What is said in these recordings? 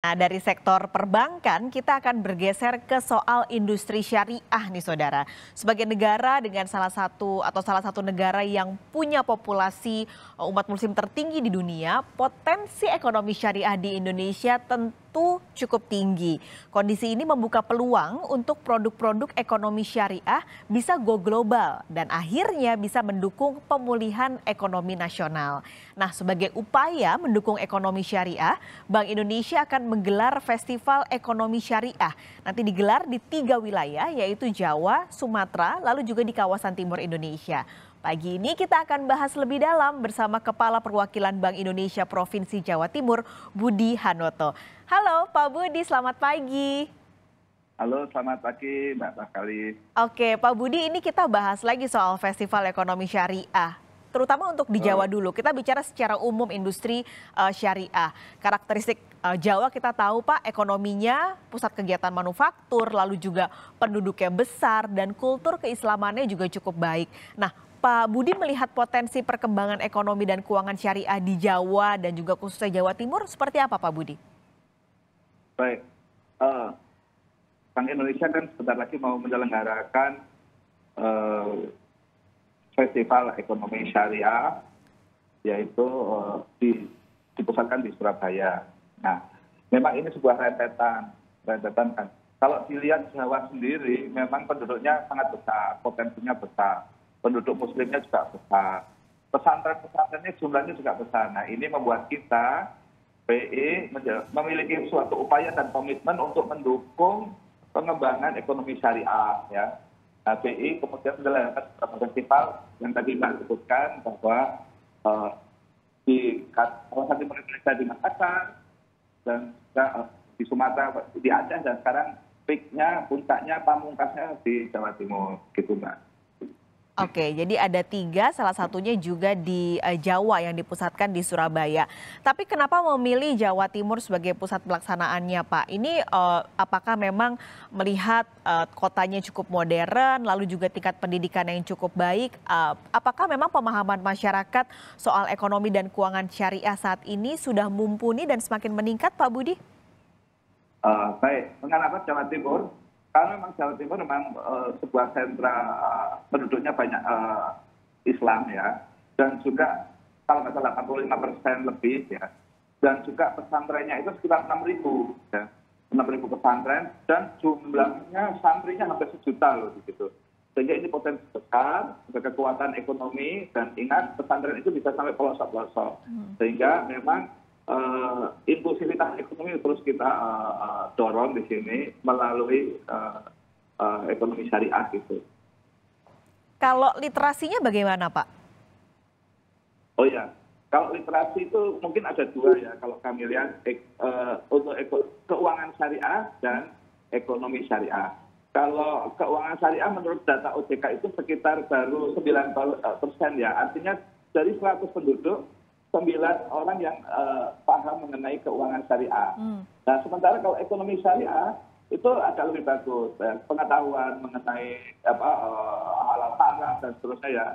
Nah, dari sektor perbankan kita akan bergeser ke soal industri syariah nih Saudara. Sebagai negara dengan salah satu atau salah satu negara yang punya populasi uh, umat muslim tertinggi di dunia, potensi ekonomi syariah di Indonesia tentu itu cukup tinggi. Kondisi ini membuka peluang untuk produk-produk ekonomi syariah bisa go global dan akhirnya bisa mendukung pemulihan ekonomi nasional. Nah, sebagai upaya mendukung ekonomi syariah, Bank Indonesia akan menggelar Festival Ekonomi Syariah. Nanti digelar di tiga wilayah yaitu Jawa, Sumatera, lalu juga di kawasan timur Indonesia. Pagi ini kita akan bahas lebih dalam bersama Kepala Perwakilan Bank Indonesia Provinsi Jawa Timur, Budi Hanoto. Halo Pak Budi, selamat pagi. Halo, selamat pagi Mbak Bakali. Oke, Pak Budi ini kita bahas lagi soal Festival Ekonomi Syariah terutama untuk di Jawa dulu. Kita bicara secara umum industri uh, syariah. Karakteristik uh, Jawa kita tahu Pak, ekonominya pusat kegiatan manufaktur, lalu juga penduduknya besar dan kultur keislamannya juga cukup baik. Nah, Pak Budi melihat potensi perkembangan ekonomi dan keuangan syariah di Jawa dan juga khususnya Jawa Timur seperti apa Pak Budi? Baik, uh, Bank Indonesia kan sebentar lagi mau menyelenggarakan uh, festival ekonomi syariah yaitu uh, di, dipusatkan di Surabaya. Nah, memang ini sebuah rentetan, rentetan kan. Kalau dilihat Jawa sendiri, memang penduduknya sangat besar, potensinya besar penduduk muslimnya juga besar. Pesantren pesantrennya jumlahnya juga besar. Nah ini membuat kita PE memiliki suatu upaya dan komitmen untuk mendukung pengembangan ekonomi syariah ya. Nah, BI kemudian menjalankan festival yang tadi Mbak sebutkan bahwa uh, di kawasan timur Indonesia di Makassar dan uh, di Sumatera di Aceh dan sekarang peaknya puncaknya pamungkasnya di Jawa Timur. Gitu Mbak. Oke, jadi ada tiga, salah satunya juga di uh, Jawa yang dipusatkan di Surabaya. Tapi kenapa memilih Jawa Timur sebagai pusat pelaksanaannya, Pak? Ini uh, apakah memang melihat uh, kotanya cukup modern, lalu juga tingkat pendidikan yang cukup baik? Uh, apakah memang pemahaman masyarakat soal ekonomi dan keuangan syariah saat ini sudah mumpuni dan semakin meningkat, Pak Budi? Uh, baik, mengapa Jawa Timur? Karena memang jawa timur memang eh, sebuah sentra penduduknya banyak eh, islam ya dan juga kalau nggak salah 85 persen lebih ya dan juga pesantrennya itu sekitar 6 ribu ya 6 ribu pesantren dan jumlahnya santrinya hampir sejuta loh gitu sehingga ini potensi besar kekuatan ekonomi dan ingat pesantren itu bisa sampai pelosok-pelosok hmm. sehingga memang inklusivitas ekonomi terus kita uh, uh, dorong di sini melalui uh, uh, ekonomi syariah gitu. Kalau literasinya bagaimana Pak? Oh ya, kalau literasi itu mungkin ada dua ya kalau kami lihat ek, uh, untuk eko, keuangan syariah dan ekonomi syariah. Kalau keuangan syariah menurut data OJK itu sekitar baru 9 persen ya, artinya dari 100 penduduk sembilan orang yang uh, paham mengenai keuangan syariah. Hmm. Nah, sementara kalau ekonomi syariah itu agak lebih bagus, ya. pengetahuan mengenai apa uh, halal haram dan seterusnya ya,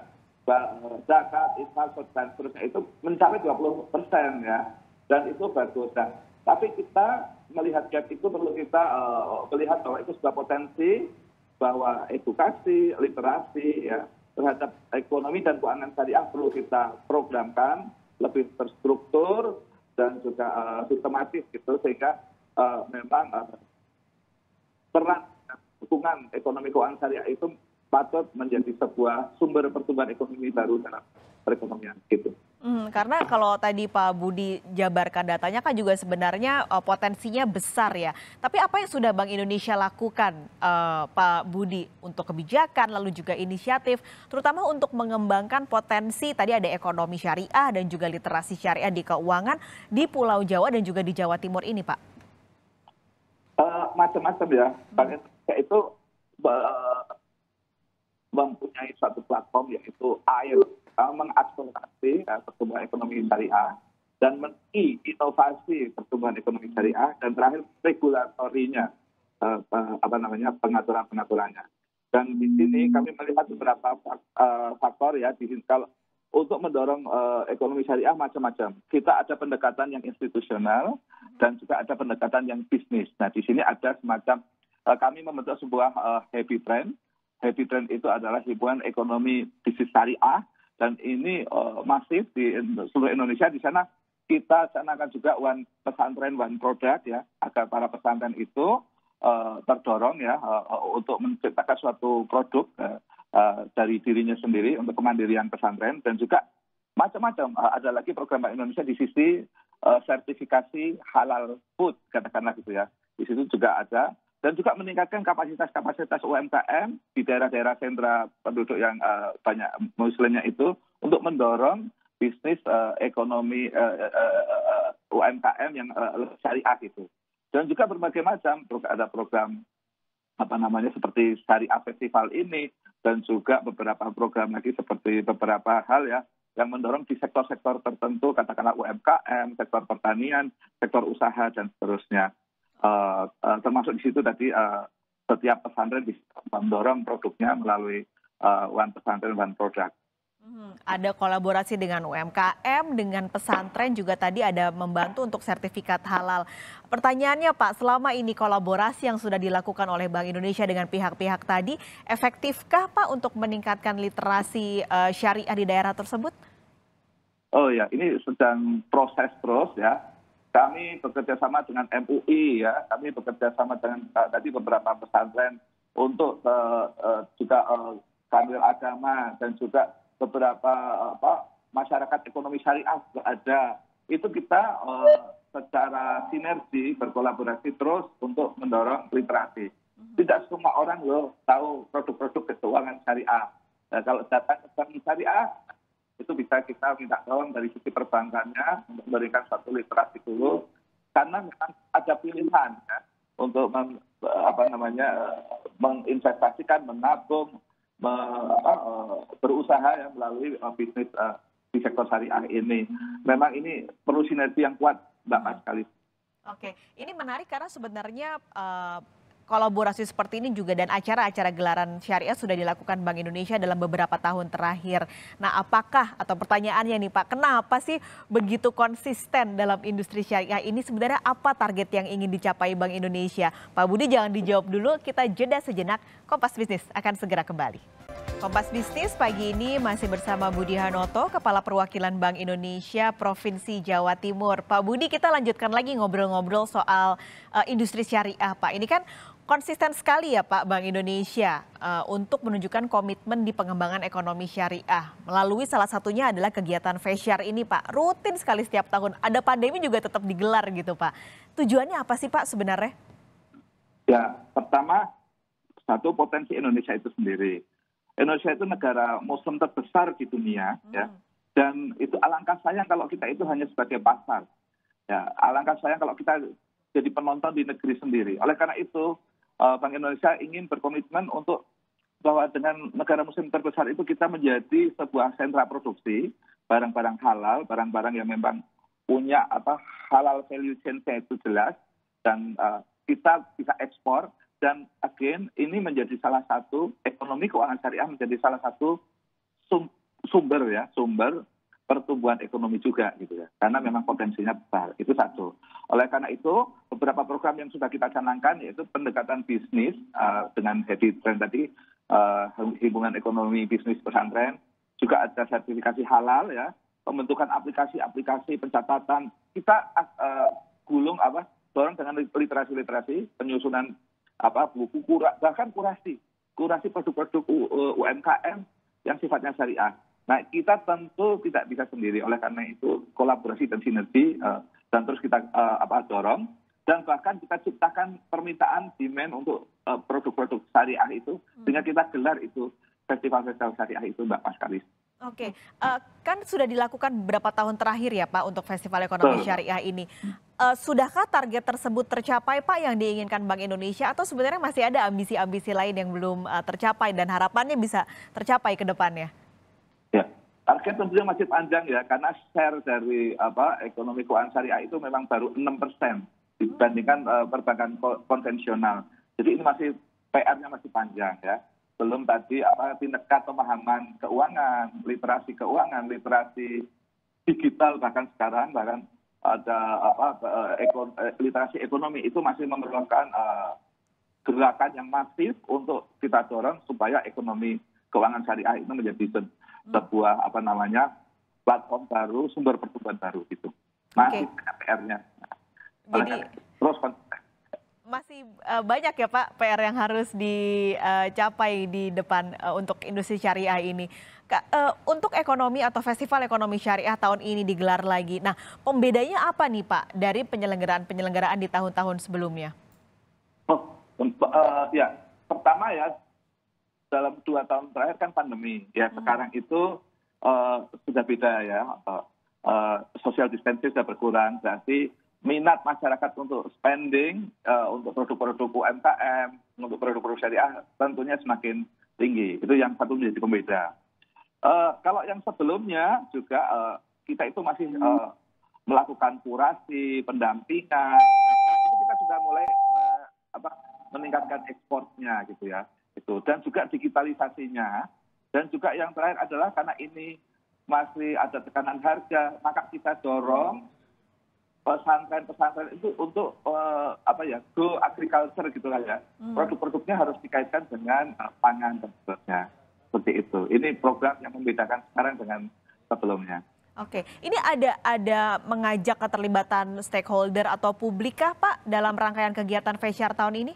zakat, infak dan seterusnya itu mencapai 20 persen ya, dan itu bagus. Dan tapi kita melihat gap itu perlu kita uh, melihat bahwa itu sebuah potensi bahwa edukasi, literasi ya terhadap ekonomi dan keuangan syariah perlu kita programkan lebih terstruktur dan juga uh, sistematis gitu sehingga uh, memang uh, peran dukungan ekonomi keuangan syariah itu patut menjadi sebuah sumber pertumbuhan ekonomi baru perekonomian gitu. Hmm, karena kalau tadi Pak Budi jabarkan datanya kan juga sebenarnya uh, potensinya besar ya. Tapi apa yang sudah Bank Indonesia lakukan uh, Pak Budi untuk kebijakan lalu juga inisiatif terutama untuk mengembangkan potensi tadi ada ekonomi syariah dan juga literasi syariah di keuangan di Pulau Jawa dan juga di Jawa Timur ini Pak? Uh, Macam-macam ya. Bank Indonesia itu uh, mempunyai satu platform yaitu AIR mengakselerasi eh, pertumbuhan ekonomi syariah dan menginovasi pertumbuhan ekonomi syariah dan terakhir regulatorinya eh, apa namanya pengaturan pengaturannya dan di sini kami melihat beberapa eh, faktor ya di kalau untuk mendorong ekonomi syariah macam-macam. Kita ada pendekatan yang institusional dan juga ada pendekatan yang bisnis. Nah, di sini ada semacam kami membentuk sebuah happy trend. Happy trend itu adalah himpunan ekonomi bisnis syariah dan ini masif di seluruh Indonesia. Di sana kita canangkan juga one pesantren one product ya agar para pesantren itu terdorong ya untuk menciptakan suatu produk dari dirinya sendiri untuk kemandirian pesantren dan juga macam-macam ada lagi program Bank Indonesia di sisi sertifikasi halal food katakanlah gitu ya di situ juga ada dan juga meningkatkan kapasitas-kapasitas UMKM di daerah-daerah sentra penduduk yang banyak muslimnya itu untuk mendorong bisnis ekonomi UMKM yang syariah itu dan juga berbagai macam ada program apa namanya seperti syariah festival ini dan juga beberapa program lagi seperti beberapa hal ya yang mendorong di sektor-sektor tertentu katakanlah UMKM, sektor pertanian, sektor usaha dan seterusnya. Uh, uh, termasuk di situ tadi uh, setiap pesantren bisa mendorong produknya melalui uh, one pesantren one product. Hmm, ada kolaborasi dengan UMKM, dengan pesantren juga tadi ada membantu untuk sertifikat halal. Pertanyaannya Pak, selama ini kolaborasi yang sudah dilakukan oleh Bank Indonesia dengan pihak-pihak tadi, efektifkah Pak untuk meningkatkan literasi uh, syariah di daerah tersebut? Oh ya, ini sedang proses terus ya. Kami bekerja sama dengan MUI ya, kami bekerja sama dengan uh, tadi beberapa pesantren untuk uh, uh, juga uh, kamil agama dan juga beberapa apa masyarakat ekonomi syariah ada. Itu kita secara sinergi berkolaborasi terus untuk mendorong literasi. Tidak semua orang loh tahu produk-produk keuangan syariah. Nah, kalau datang ke bank syariah itu bisa kita minta tolong dari sisi perbankannya untuk memberikan satu literasi dulu karena memang ada pilihan ya untuk mem, apa namanya menginvestasikan menabung berusaha ya melalui bisnis di sektor syariah ini. Memang ini perlu sinergi yang kuat, Mbak sekali. Oke, ini menarik karena sebenarnya uh, kolaborasi seperti ini juga dan acara-acara gelaran syariah sudah dilakukan Bank Indonesia dalam beberapa tahun terakhir. Nah, apakah atau pertanyaannya nih Pak, kenapa sih begitu konsisten dalam industri syariah ini? Sebenarnya apa target yang ingin dicapai Bank Indonesia? Pak Budi jangan dijawab dulu, kita jeda sejenak. Kompas Bisnis akan segera kembali. Kompas Bisnis pagi ini masih bersama Budi Hanoto, Kepala Perwakilan Bank Indonesia Provinsi Jawa Timur. Pak Budi, kita lanjutkan lagi ngobrol-ngobrol soal uh, industri syariah, Pak. Ini kan konsisten sekali ya Pak Bank Indonesia uh, untuk menunjukkan komitmen di pengembangan ekonomi syariah. Melalui salah satunya adalah kegiatan Fair ini Pak. Rutin sekali setiap tahun. Ada pandemi juga tetap digelar gitu Pak. Tujuannya apa sih Pak sebenarnya? Ya, pertama satu potensi Indonesia itu sendiri indonesia itu negara muslim terbesar di dunia ya hmm. dan itu alangkah sayang kalau kita itu hanya sebagai pasar ya alangkah sayang kalau kita jadi penonton di negeri sendiri oleh karena itu bank indonesia ingin berkomitmen untuk bahwa dengan negara muslim terbesar itu kita menjadi sebuah sentra produksi barang-barang halal barang-barang yang memang punya apa halal value chain itu jelas dan uh, kita bisa ekspor. Dan again ini menjadi salah satu ekonomi keuangan syariah menjadi salah satu sumber ya sumber pertumbuhan ekonomi juga gitu ya. Karena memang potensinya besar. Itu satu. Oleh karena itu beberapa program yang sudah kita canangkan yaitu pendekatan bisnis uh, dengan heavy trend tadi uh, hubungan ekonomi bisnis pesantren juga ada sertifikasi halal ya pembentukan aplikasi-aplikasi pencatatan. Kita uh, gulung apa dorong dengan literasi-literasi penyusunan apa buku kura, bahkan kurasi kurasi produk-produk UMKM yang sifatnya syariah. Nah, kita tentu tidak bisa sendiri. Oleh karena itu, kolaborasi dan sinergi uh, dan terus kita uh, apa dorong dan bahkan kita ciptakan permintaan demand untuk uh, produk-produk syariah itu sehingga kita gelar itu festival-festival syariah itu Mbak Paskalis. Oke, uh, kan sudah dilakukan beberapa tahun terakhir ya Pak untuk Festival Ekonomi Syariah ini. Uh, sudahkah target tersebut tercapai Pak yang diinginkan Bank Indonesia atau sebenarnya masih ada ambisi-ambisi lain yang belum uh, tercapai dan harapannya bisa tercapai ke depannya? Target tentunya masih panjang ya karena share dari apa ekonomi keuangan syariah itu memang baru 6 persen dibandingkan uh, perbankan konvensional. Jadi ini masih PR-nya masih panjang ya. belum tadi apa tingkat pemahaman keuangan, literasi keuangan, literasi digital bahkan sekarang bahkan ada apa ekon, literasi ekonomi itu masih memerlukan uh, gerakan yang masif untuk kita dorong supaya ekonomi keuangan syariah itu menjadi sebuah apa namanya platform baru, sumber pertumbuhan baru gitu. Masih okay. PR-nya. Jadi terus masih uh, banyak ya Pak PR yang harus dicapai di depan uh, untuk industri syariah ini. Uh, untuk ekonomi atau festival ekonomi syariah tahun ini digelar lagi. Nah, pembedanya apa nih Pak dari penyelenggaraan-penyelenggaraan di tahun-tahun sebelumnya? Oh, uh, ya pertama ya dalam dua tahun terakhir kan pandemi. Ya hmm. sekarang itu uh, sudah beda ya. Uh, uh, social distancing sudah berkurang, berarti minat masyarakat untuk spending uh, untuk produk-produk umkm untuk produk-produk syariah tentunya semakin tinggi itu yang satu menjadi pembeda uh, kalau yang sebelumnya juga uh, kita itu masih uh, melakukan kurasi pendampingan itu kita sudah mulai uh, apa, meningkatkan ekspornya gitu ya dan juga digitalisasinya dan juga yang terakhir adalah karena ini masih ada tekanan harga maka kita dorong pesantren-pesantren itu untuk uh, apa ya go agriculture gitu lah ya hmm. produk-produknya harus dikaitkan dengan uh, pangan sebagainya seperti itu ini program yang membedakan sekarang dengan sebelumnya. Oke, ini ada ada mengajak keterlibatan stakeholder atau publik kah Pak dalam rangkaian kegiatan Fair tahun ini?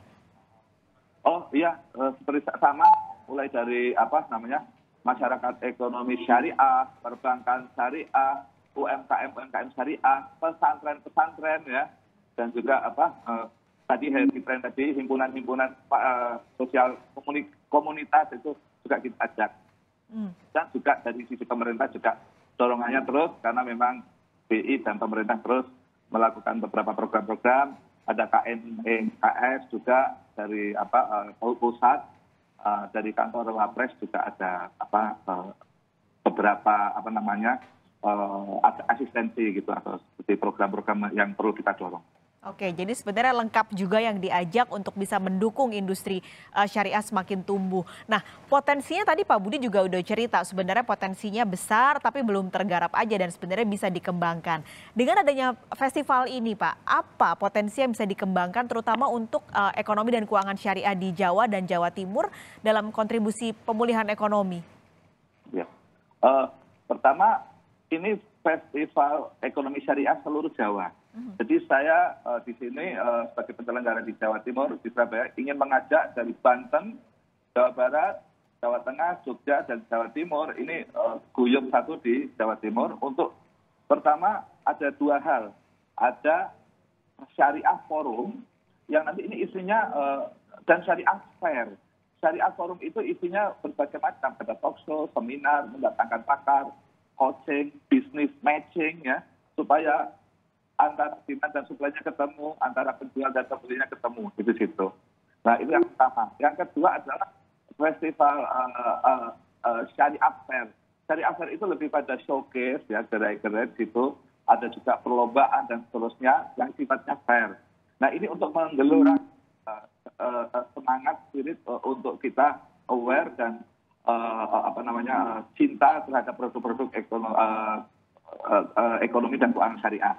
Oh iya, uh, seperti sama mulai dari apa namanya masyarakat ekonomi syariah, perbankan syariah, umkm umkm syariah pesantren pesantren ya. Dan juga apa uh, tadi happy trend tadi himpunan himpunan uh, sosial komunitas itu juga kita ajak hmm. dan juga dari sisi pemerintah juga dorongannya terus karena memang BI dan pemerintah terus melakukan beberapa program-program. Ada KNEKS juga dari apa uh, pusat uh, dari kantor Wapres juga ada apa uh, beberapa apa namanya asistensi gitu atau seperti program-program yang perlu kita dorong. Oke, jadi sebenarnya lengkap juga yang diajak untuk bisa mendukung industri uh, syariah semakin tumbuh. Nah, potensinya tadi Pak Budi juga udah cerita, sebenarnya potensinya besar tapi belum tergarap aja dan sebenarnya bisa dikembangkan. Dengan adanya festival ini Pak, apa potensi yang bisa dikembangkan terutama untuk uh, ekonomi dan keuangan syariah di Jawa dan Jawa Timur dalam kontribusi pemulihan ekonomi? Ya, uh, pertama ini festival ekonomi syariah seluruh Jawa. Mhm. Jadi saya uh, di sini uh, sebagai penyelenggara di Jawa Timur, di Surabaya, ingin mengajak dari Banten, Jawa Barat, Jawa Tengah, Jogja, dan Jawa Timur, ini uh, guyup satu di Jawa Timur untuk pertama ada dua hal. Ada syariah forum yang nanti ini isinya uh, dan syariah fair. Syariah forum itu isinya berbagai macam, ada talk show, seminar, mendatangkan pakar, coaching, bisnis matching ya, supaya antara demand dan supply-nya ketemu, antara penjual dan pembelinya ketemu di situ. Nah itu yang pertama. Yang kedua adalah festival uh, uh, uh, syariah fair. Syariah fair itu lebih pada showcase ya, gerai-gerai situ. Ada juga perlombaan dan seterusnya yang sifatnya fair. Nah ini untuk menggelurkan uh, uh, semangat spirit uh, untuk kita aware dan uh, apa namanya uh, cinta terhadap produk-produk ekonomi, uh, uh, uh, ekonomi dan keuangan syariah.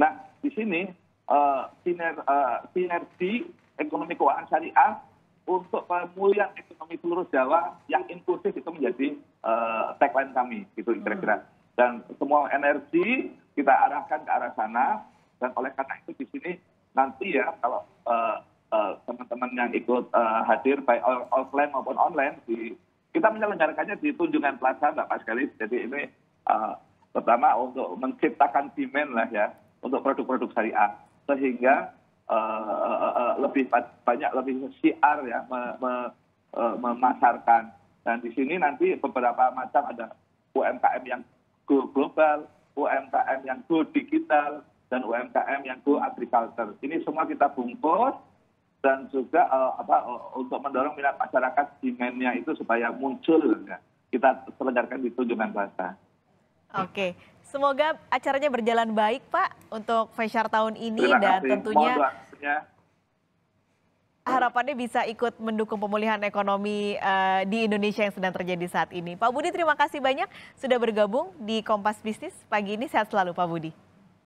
Nah di sini uh, siner, uh, sinergi ekonomi keuangan syariah untuk pemulihan ekonomi seluruh Jawa yang inklusif itu menjadi uh, tagline kami gitu kira-kira. Dan semua energi kita arahkan ke arah sana dan oleh karena itu di sini nanti ya kalau teman-teman uh, uh, yang ikut uh, hadir baik offline maupun online di kita menyelenggarakannya di tunjungan plaza mbak Pak sekali. Jadi ini uh, pertama untuk menciptakan demand lah ya untuk produk-produk syariah sehingga uh, uh, lebih banyak lebih siar ya me, me, memasarkan dan di sini nanti beberapa macam ada UMKM yang go global, UMKM yang go digital, dan UMKM yang go agriculture. Ini semua kita bungkus dan juga apa untuk mendorong minat masyarakat demand-nya itu supaya muncul ya. kita selenggarakan di tunjungan bahasa. Oke, semoga acaranya berjalan baik Pak untuk Fasyar tahun ini Terima dan kasih. tentunya harapannya bisa ikut mendukung pemulihan ekonomi uh, di Indonesia yang sedang terjadi saat ini. Pak Budi terima kasih banyak sudah bergabung di Kompas Bisnis pagi ini. Sehat selalu Pak Budi.